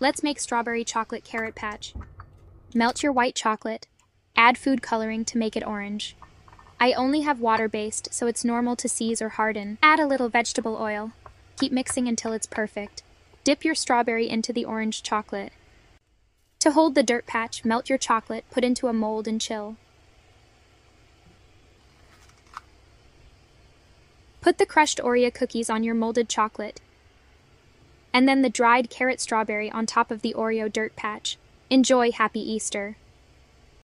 Let's make strawberry chocolate carrot patch. Melt your white chocolate. Add food coloring to make it orange. I only have water based, so it's normal to seize or harden. Add a little vegetable oil. Keep mixing until it's perfect. Dip your strawberry into the orange chocolate. To hold the dirt patch, melt your chocolate, put into a mold, and chill. Put the crushed Oreo cookies on your molded chocolate, and then the dried carrot strawberry on top of the Oreo dirt patch. Enjoy Happy Easter!